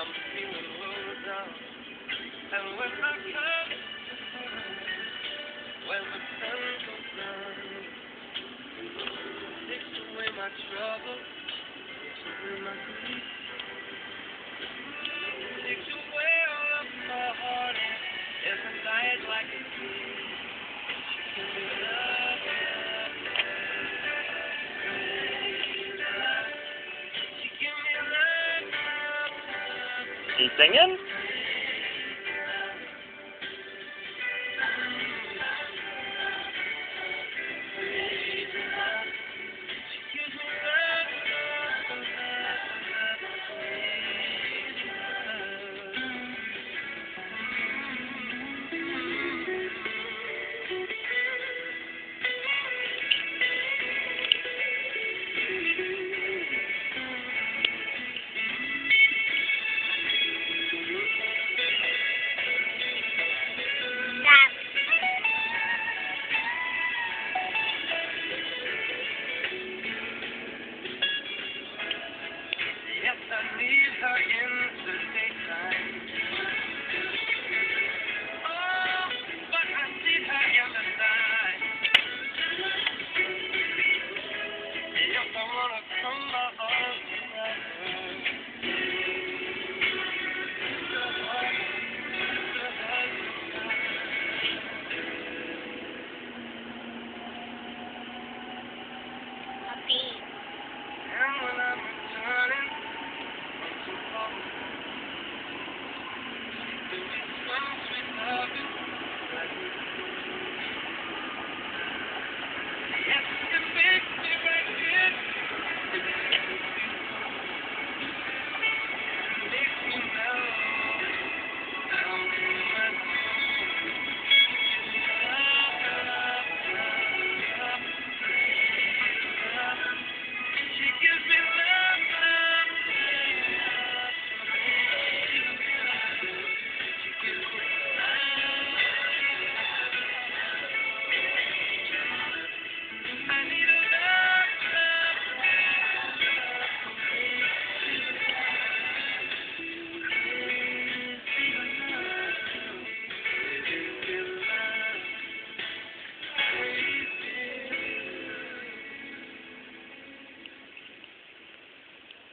I'm feeling low down. And when I when the takes away my trouble, takes my grief, He's singing?